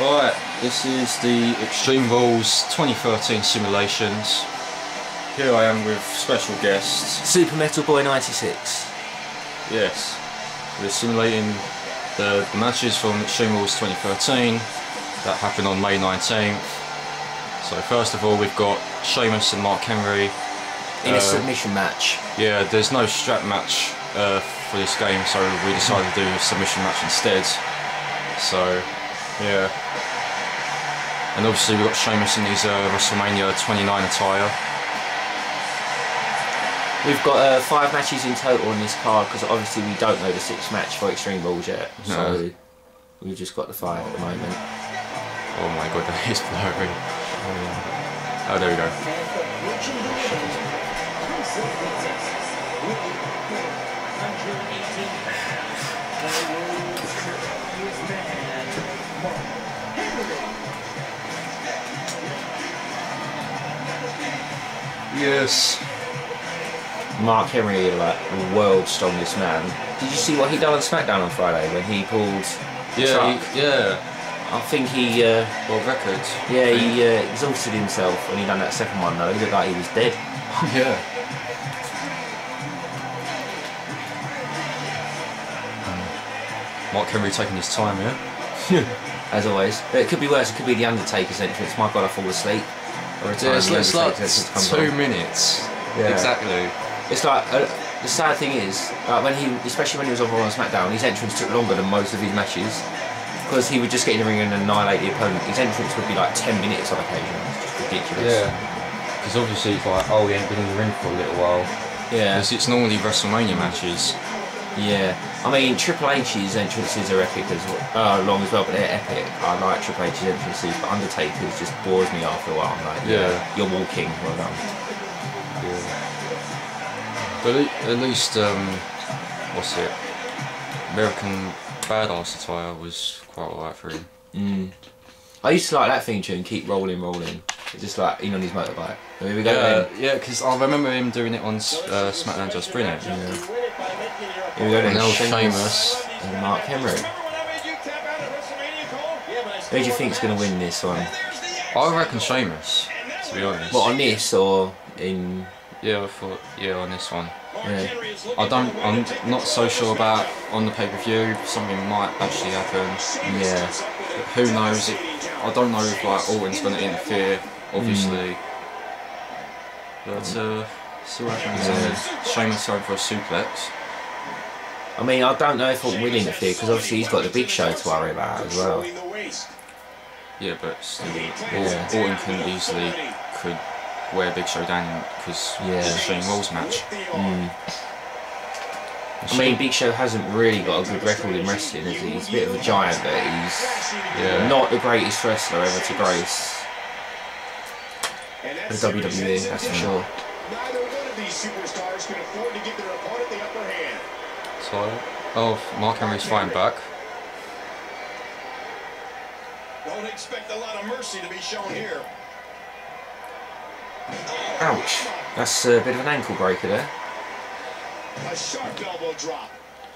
Alright, this is the Extreme Rules 2013 simulations. Here I am with special guests. Super Metal Boy 96. Yes, we're simulating the, the matches from Extreme Rules 2013 that happened on May 19th. So first of all we've got Sheamus and Mark Henry. In Uh, a submission match. Yeah, there's no strap match uh, for this game, so we decided to do a submission match instead. So, yeah. And obviously we've got Sheamus in his uh, WrestleMania 29 attire. We've got uh, five matches in total on this card because obviously we don't know the sixth match for Extreme Rules yet. So No. we've just got the five at the moment. Oh my god, that is blurry. Oh, there we go. Yes. Mark Henry, like the world's strongest man. Did you see what he done on SmackDown on Friday when he pulled the Yeah, he, yeah. I think he, uh, World record. yeah, he uh, exhausted himself when he done that second one though. He looked like he was dead. yeah. Mark Henry taking his time, yeah? As always. It could be worse. It could be the Undertaker's entrance. My God, I fall asleep. Yeah, it's, the it's like Undertaker's entrance comes two on. minutes. Yeah. Exactly. It's like uh, the sad thing is uh, when he, especially when he was on Raw and SmackDown, his entrance took longer than most of his matches because he would just get in the ring and annihilate the opponent. His entrance would be like ten minutes on occasion. It's just ridiculous. Because obviously it's like, oh, he ain't been in the ring for a little while. yeah, Because it's normally WrestleMania matches. Yeah. I mean, Triple H's entrances are epic as well, uh, long as well, but they're epic. I like Triple H's entrances, but Undertaker's just bores me after a while. I'm like, yeah, Yeah. you're walking. Well done. Yeah. But at least, um, what's it? American Badass attire was quite alright for him. Mm. I used to like that theme tune, keep rolling, rolling. It's just like in on his motorbike. Here we go. Yeah, then. yeah, because I remember him doing it on uh, SmackDown Just Brilliant. Here we go then. And now Sheamus Sheamus. and Mark Henry. Who do you think's going to win this one? I reckon Sheamus, to be honest. What on this or in? Yeah, I thought, yeah, on this one. Yeah. I don't, I'm not so sure about on the pay-per-view, something might actually happen. Yeah. Who knows? It, I don't know if like Orton's going to interfere, obviously. But uh, see what happens. Yeah. Going for a suplex. I mean, I don't know if Orton will interfere because obviously he's got the big show to worry about as well. Yeah, but still, Yeah. Orton can easily could wear Big Show down because Yeah. it's a Shane Rules match. Mm. I mean, Big Show hasn't really got a good record in wrestling, is he? He's a bit of a giant, but he's yeah, not the greatest wrestler ever to grace the WWE, that's for sure. Neither one of these superstars can afford to give their opponent the upper hand. So, oh, Mark Henry's fighting back. Don't expect a lot of mercy to be shown here. Ouch. That's a bit of an ankle breaker there. A sharp elbow drop.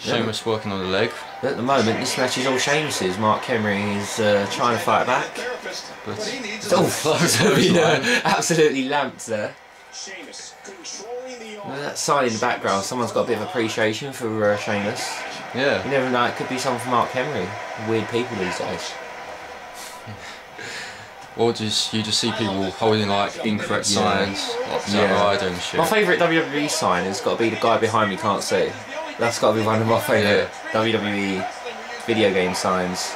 Sheamus working on the leg, At the moment, this match is all Sheamus's. Mark Henry is uh, trying to fight back. But but he needs Oh, a absolutely, absolutely lamped there. Sheamus controlling the Look arm. at that sign in the background. Someone's got a bit of appreciation for uh, Sheamus. You yeah, never know, it could be something for Mark Henry. Weird people these days. or just you just see people holding like incorrect signs, like Yeah. And shit. My favourite WWE sign has got to be the guy behind me can't see. That's got to be one of my favourite WWE video game signs.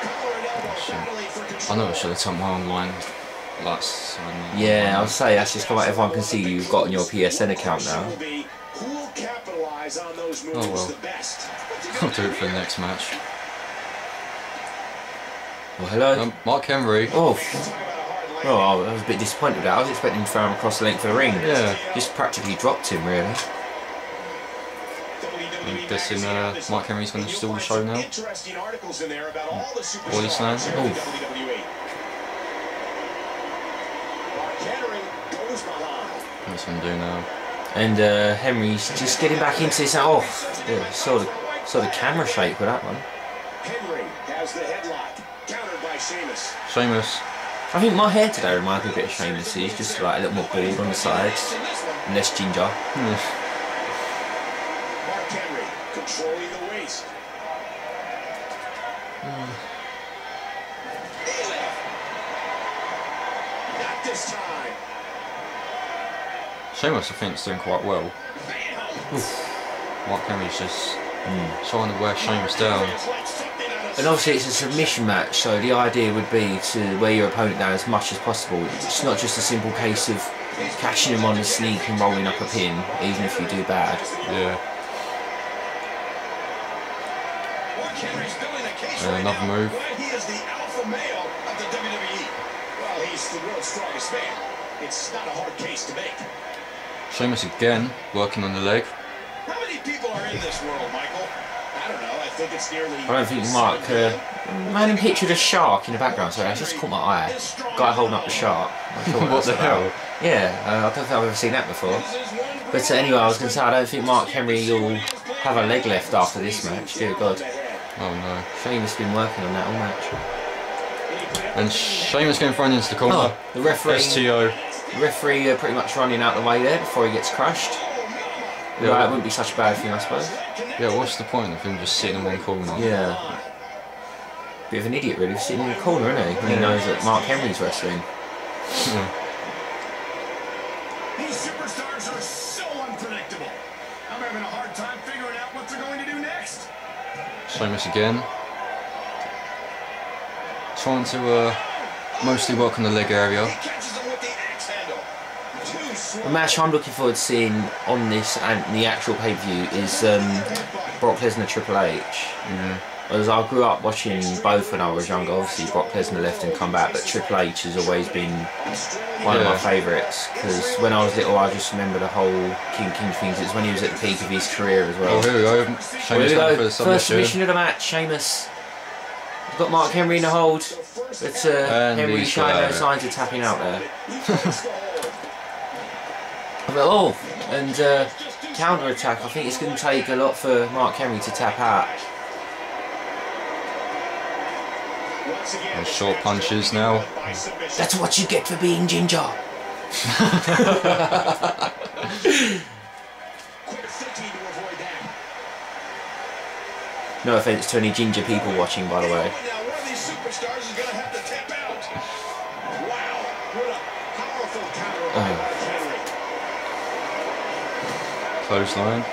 Collar and elbow battling for I know I should have took my online last sign. Yeah, I'll say that's just come out. Everyone can see you've got on your PSN account now. Will be Who will capitalize on those moves Oh, well. I'll do it for the next match. Well, hello. Um, Mark Henry. oh, Talk about a hard leg. well, I was a bit disappointed with that. I was expecting him to throw him across the length of the ring. Yeah. Just practically dropped him, really. I'm guessing uh, Mark Henry's going to steal the show now. Interesting articles in there about all the Boys superstars now? in the WWE. Mark Henry goes behind. What's he going to do now? And uh, Henry's just getting back into this. Oh, yeah, saw the saw the camera shake with that one. Henry has the headlock. Countered by Sheamus. Sheamus. I think my hair today reminds me a bit of Sheamus. He's just like a little more bald on the sides and less ginger. Henry controlling the waist. Not this time. Sheamus, I think, is doing quite well. Bam! Mark Henry's just hmm. trying to wear Sheamus down. It's like something out of And obviously it's a submission match, so the idea would be to wear your opponent down as much as possible. It's not just a simple case of catching him on the sneak and rolling up a pin, even if you do bad. Yeah. Mark Henry's And another move. he is the alpha male of the WWE. Well, he's the world's strongest man. It's not a hard case to make. Sheamus again, working on the leg. How many people are in this world, Michael? I don't know. I think it's nearly. I don't think Mark. Uh, man, in pictured a shark in the background. Sorry, I just caught my eye. Guy holding up the shark. What the hell? Yeah, uh, I don't think I've ever seen that before. This is one But uh, anyway, I was going to say I don't think Mark Henry will have a leg left after this match. Dear God, Oh no. Sheamus been working on that all match. And Sheamus getting thrown into the corner. Oh, the referee, STO. referee uh, pretty much running out the way there before he gets crushed. Yeah, right, it wouldn't be such a bad thing, I suppose. Yeah, what's the point of him just sitting in one corner? Yeah. Bit of an idiot, really, sitting in the corner, isn't he? When he knows that Mark Henry's wrestling. These Sheamus again. Trying to uh, mostly work on the leg area. He catches them with the axe handle. Two The swung match I'm looking forward to seeing on this and the actual pay per view is um, Brock Lesnar Triple H. As I grew up watching both when I was younger, obviously Brock Lesnar left and come back, but Triple H has always been one of my favourites because when I was little, I just remember the whole King King things. It's when he was at the peak of his career as well. Oh, here we go. Here we go. for the First submission. submission of the match, Sheamus. We've got Mark Henry in the hold, but uh, Henry showing no signs of tapping out there. But, oh, and uh, counter attack. I think it's going to take a lot for Mark Henry to tap out. once again. And short punches now. That's what you get for being ginger. Quick thinking to avoid that. No offense to any ginger people watching, by the way. Now one of these superstars is going to have to tap out. Wow, what a powerful counter by Oh. Clothesline.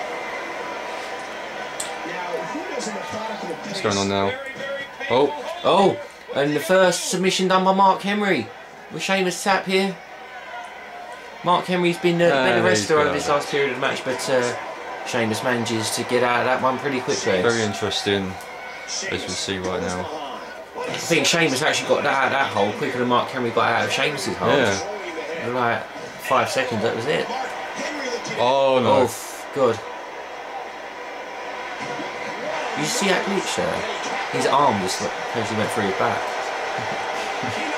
Now, who does a methodical What's going on now? Very, very Oh, Oh, and the first submission done by Mark Henry. With Sheamus tap here. Mark Henry's been a Ah, better wrestler over this last period of the match, but uh, Sheamus manages to get out of that one pretty quickly. very interesting as we see right now. I think Sheamus actually got that out of that hole quicker than Mark Henry got out of Sheamus's hole. Yeah. Like five seconds, that was it. Oh no. Oh, good. You see that glitch there? His arm just like, actually went through his back.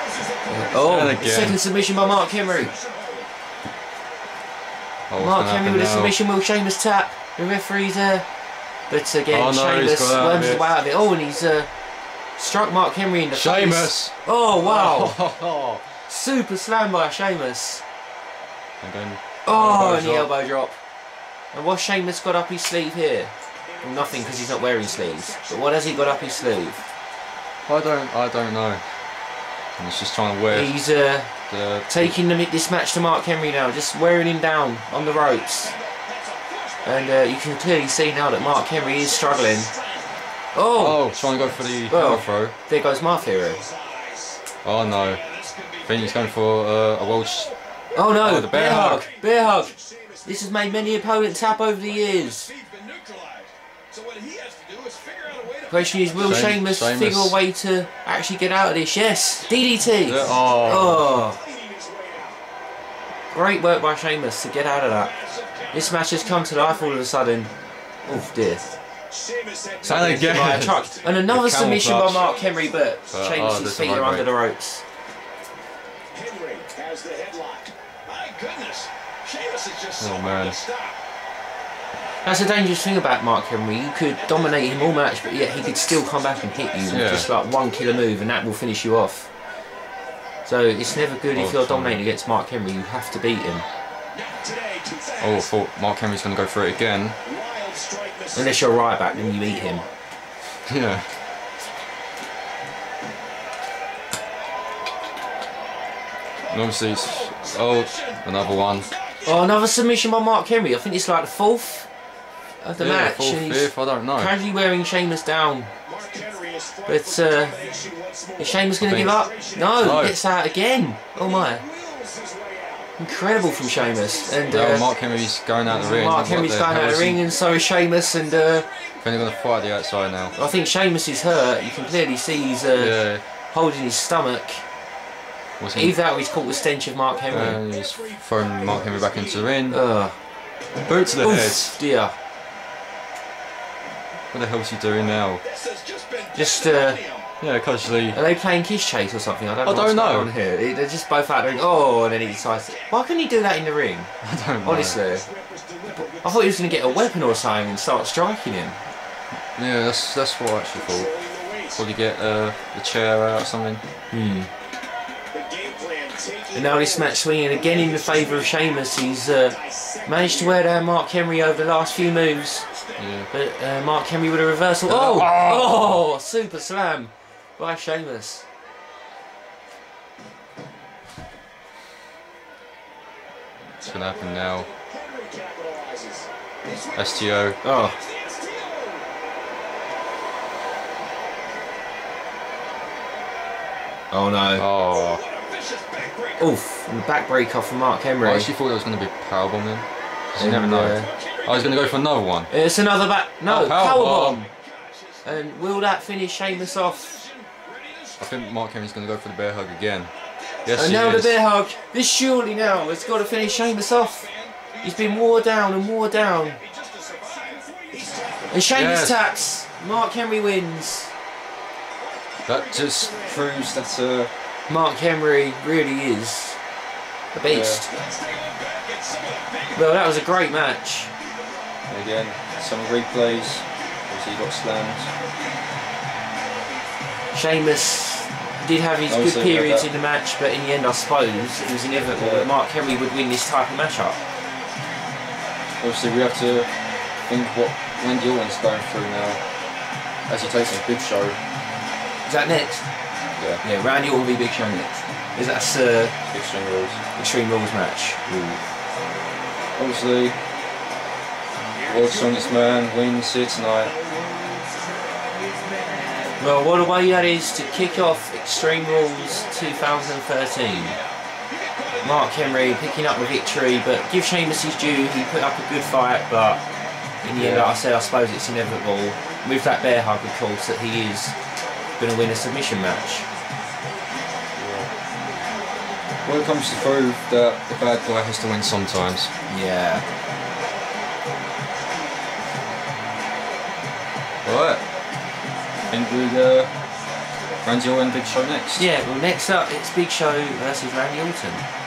Oh, second submission by Mark Henry. Oh, Mark Henry happen with a submission will Sheamus tap. The referee's there. But again, Oh, no, he's Sheamus got out of worms his it. way out of it. Oh, and he's uh, struck Mark Henry in the face. Sheamus. Oh, wow. Oh. Super slam by Sheamus. And then Oh, Elbow and the elbow drop. And what Sheamus got up his sleeve here? Nothing because he's not wearing sleeves. But what has he got up his sleeve? I don't, I don't know. And he's just trying to wear He's uh, the. taking the, this match to Mark Henry now, just wearing him down on the ropes. And uh, you can clearly see now that Mark Henry is struggling. Oh, Oh, trying to go for the Well. throw. there goes my theory. Oh no. I think he's going for uh, a Welsh. Oh no, Oh, the bear hug. Bear hug. This has made many opponents tap over the years. Question is, will Shame- Sheamus Sheamus. figure a way to actually get out of this? Yes, DDT. Yeah, oh. Oh, great work by Sheamus to get out of that. This match has come to life all of a sudden. Oh dear. And again. By a truck. And another The camel submission by. Mark Henry, but uh, oh, Sheamus' there's a feet right are under the ropes. Henry has the headlock. My goodness, Sheamus is just Oh, so hard man. That's the dangerous thing about Mark Henry. You could dominate him all match, but yet he could still come back and hit you with Yeah. just like one killer move, and that will finish you off. So it's never good if Oh, you're dominating against Mark Henry. You have to beat him, Today, too fast. Oh, I thought Mark Henry's going to go for it again. Wild strike misses. unless you're right back, then you eat him. Yeah. And obviously, it's, oh, another one. Oh, another submission by Mark Henry. I think it's like the fourth of the yeah, match. fourth, fifth, I don't know. casually wearing Sheamus down. But uh, for nation once more. is Sheamus going to give up? No, No. gets out again. Oh my. Wills his way out. Incredible from Sheamus. And uh, Mark Henry's going out the ring. Mark Henry's going out of the ring, and so is Sheamus. And uh, they're going to fight the outside now. I think Sheamus is hurt. You can clearly see he's uh, Yeah. holding his stomach. What's he? Either that or he's caught the stench of Mark Henry. And he's throwing Mark Henry back into the ring. Boot to the head. Oof, dear. What the hell's he doing now? Just uh, Yeah, casually. Are they playing Kiss Chase or something? I don't know. I don't know. going on here. They- They're just both out there. Oh, and then he decides. Why couldn't he do that in the ring? I don't know. Honestly, I thought he was going to get a weapon or something and start striking him. Yeah, that's that's what I actually thought. Probably get uh, the chair out or something. Hmm. And now this match swinging again in the favour of Sheamus. He's uh, managed to wear down Mark Henry over the last few moves. Yeah. But uh, Mark Henry with a reversal. Oh! Oh! Super slam by Sheamus. What's gonna happen now? STO. Oh. Oh no. Oh. Oof. And the backbreaker from Mark Henry. I actually thought it was gonna be powerbomb then. 'Cause You never know. I was gonna go for another one. It's another back. No, Oh, powerbomb. powerbomb. And will that finish Sheamus off? I think Mark Henry's gonna go for the bear hug again. Yes, And now the bear hug. This surely now has got to finish Sheamus off. He's been wore down and wore down. And Sheamus Yes. taps. Mark Henry wins. That just proves that uh, Mark Henry really is a beast. Well, that was a great match. Again some replays. Obviously, he got slammed. Sheamus did have his good periods in the match, but in the end, I suppose it was inevitable Yeah. that Mark Henry would win this type of matchup. Obviously, we have to think what Randy Orton's going through now as he takes on Big Show. Is that next? Yeah, Yeah, Randy Orton v Big Show next. Is that uh, Extreme Rules. Extreme Rules match? Obviously, World's Strongest Man wins here tonight. Well, what a way that is to kick off Extreme Rules 2013. Mark Henry picking up the victory, but give Sheamus his due. He put up a good fight, but in the end, like I said, I suppose it's inevitable. With that bear hug, of course, that he is going to win a submission match. Well, it comes to prove that the bad guy has to win sometimes. Yeah. Think we uh, Randy Orton Big Show next. Yeah, well, next up, it's Big Show versus Randy Orton.